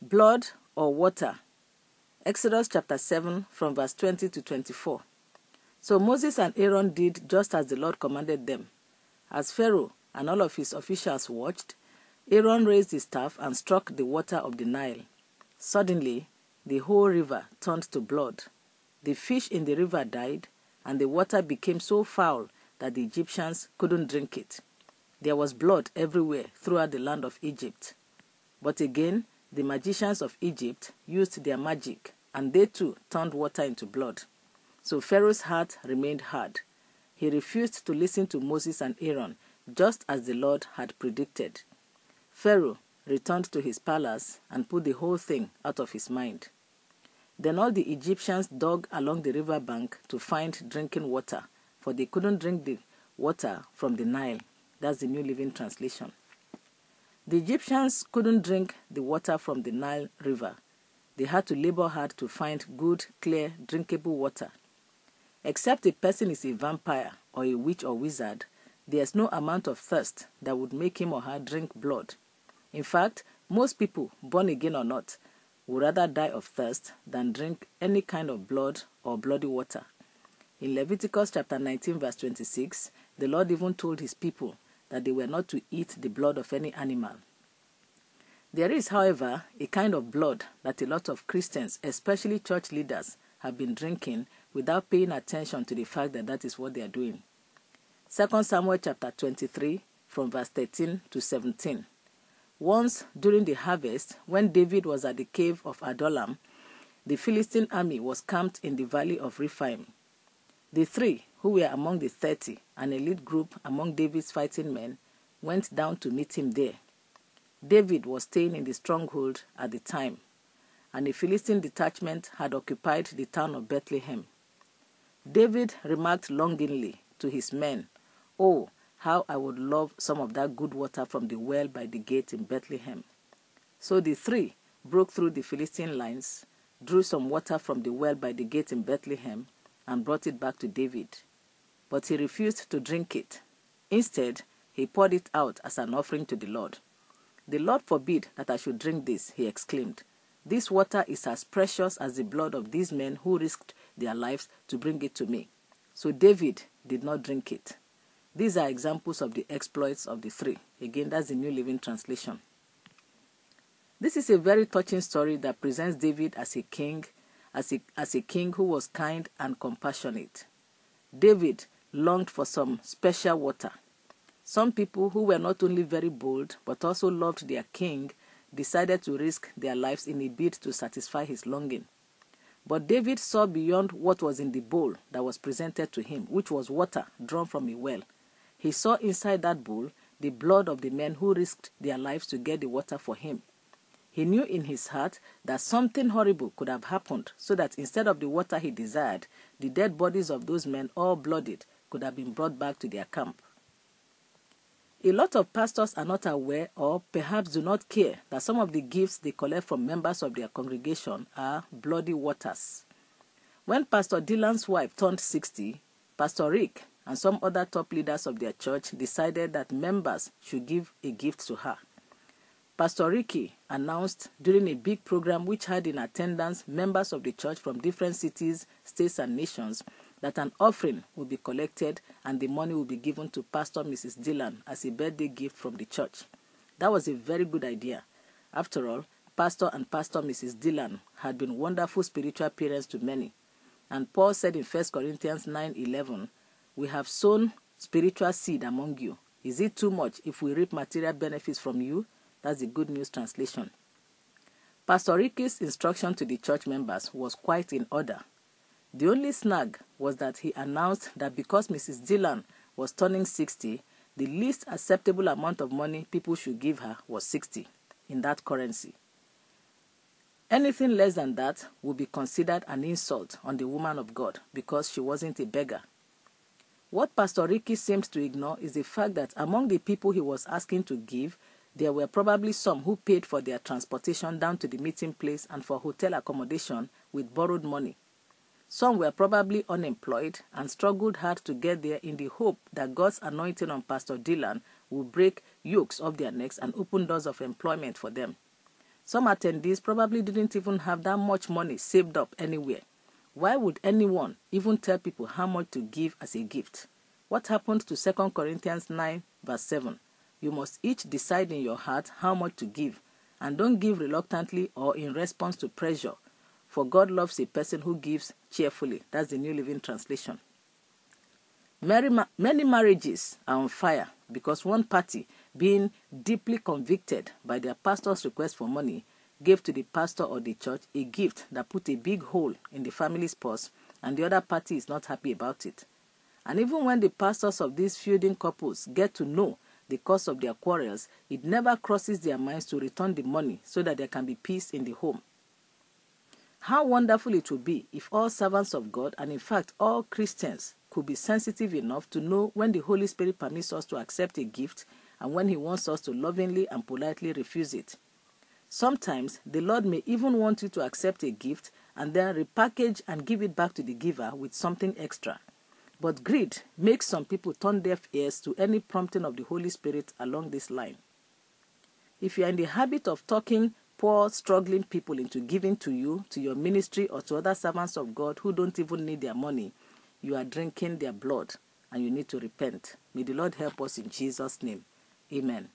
Blood or water? Exodus chapter 7 from verse 20 to 24. So Moses and Aaron did just as the Lord commanded them. As Pharaoh and all of his officials watched, Aaron raised his staff and struck the water of the Nile. Suddenly, the whole river turned to blood. The fish in the river died, and the water became so foul that the Egyptians couldn't drink it. There was blood everywhere throughout the land of Egypt. But again, the magicians of Egypt used their magic, and they too turned water into blood. So Pharaoh's heart remained hard. He refused to listen to Moses and Aaron, just as the Lord had predicted. Pharaoh returned to his palace and put the whole thing out of his mind. Then all the Egyptians dug along the river bank to find drinking water, for they couldn't drink the water from the Nile. That's the New Living Translation. The Egyptians couldn't drink the water from the Nile River. They had to labor hard to find good, clear, drinkable water. Except a person is a vampire or a witch or wizard, there's no amount of thirst that would make him or her drink blood. In fact, most people, born again or not, would rather die of thirst than drink any kind of blood or bloody water. In Leviticus chapter 19, verse 26, the Lord even told his people that they were not to eat the blood of any animal. There is, however, a kind of blood that a lot of Christians, especially church leaders, have been drinking without paying attention to the fact that that is what they are doing. 2 Samuel chapter 23 from verse 13 to 17. Once during the harvest, when David was at the cave of Adullam, the Philistine army was camped in the valley of Rephaim. The three, who were among the thirty, an elite group among David's fighting men, went down to meet him there. David was staying in the stronghold at the time, and a Philistine detachment had occupied the town of Bethlehem. David remarked longingly to his men, Oh, how I would love some of that good water from the well by the gate in Bethlehem. So the three broke through the Philistine lines, drew some water from the well by the gate in Bethlehem, and brought it back to David. But he refused to drink it. Instead, he poured it out as an offering to the Lord. The Lord forbid that I should drink this, he exclaimed. This water is as precious as the blood of these men who risked their lives to bring it to me. So David did not drink it. These are examples of the exploits of the three. Again, that's the New Living Translation. This is a very touching story that presents David as a king as a, as a king who was kind and compassionate. David longed for some special water. Some people who were not only very bold but also loved their king decided to risk their lives in a bid to satisfy his longing. But David saw beyond what was in the bowl that was presented to him, which was water drawn from a well. He saw inside that bowl the blood of the men who risked their lives to get the water for him. He knew in his heart that something horrible could have happened so that instead of the water he desired, the dead bodies of those men, all blooded, could have been brought back to their camp. A lot of pastors are not aware or perhaps do not care that some of the gifts they collect from members of their congregation are bloody waters. When Pastor Dylan's wife turned 60, Pastor Rick and some other top leaders of their church decided that members should give a gift to her. Pastor Ricky announced during a big program which had in attendance members of the church from different cities, states, and nations that an offering will be collected and the money will be given to Pastor Mrs. Dillon as a birthday gift from the church. That was a very good idea. After all, Pastor and Pastor Mrs. Dillon had been wonderful spiritual parents to many. And Paul said in 1 Corinthians 9:11, "We have sown spiritual seed among you. Is it too much if we reap material benefits from you?" That's the Good News Translation. Pastor Ricky's instruction to the church members was quite in order. The only snag was that he announced that because Mrs. Dillon was turning 60, the least acceptable amount of money people should give her was 60 in that currency. Anything less than that would be considered an insult on the woman of God because she wasn't a beggar. What Pastor Ricky seems to ignore is the fact that among the people he was asking to give, there were probably some who paid for their transportation down to the meeting place and for hotel accommodation with borrowed money. Some were probably unemployed and struggled hard to get there in the hope that God's anointing on Pastor Dylan would break yokes off their necks and open doors of employment for them. Some attendees probably didn't even have that much money saved up anywhere. Why would anyone even tell people how much to give as a gift? What happened to 2 Corinthians 9, verse 7? You must each decide in your heart how much to give, and don't give reluctantly or in response to pressure. For God loves a person who gives cheerfully. That's the New Living Translation. Many marriages are on fire because one party, being deeply convicted by their pastor's request for money, gave to the pastor or the church a gift that put a big hole in the family's purse, and the other party is not happy about it. And even when the pastors of these feuding couples get to know the cause of their quarrels, it never crosses their minds to return the money so that there can be peace in the home. How wonderful it would be if all servants of God, and in fact all Christians, could be sensitive enough to know when the Holy Spirit permits us to accept a gift and when He wants us to lovingly and politely refuse it. Sometimes the Lord may even want you to accept a gift and then repackage and give it back to the giver with something extra. But greed makes some people turn deaf ears to any prompting of the Holy Spirit along this line. If you are in the habit of talking poor, struggling people into giving to you, to your ministry, or to other servants of God who don't even need their money, you are drinking their blood and you need to repent. May the Lord help us in Jesus' name. Amen.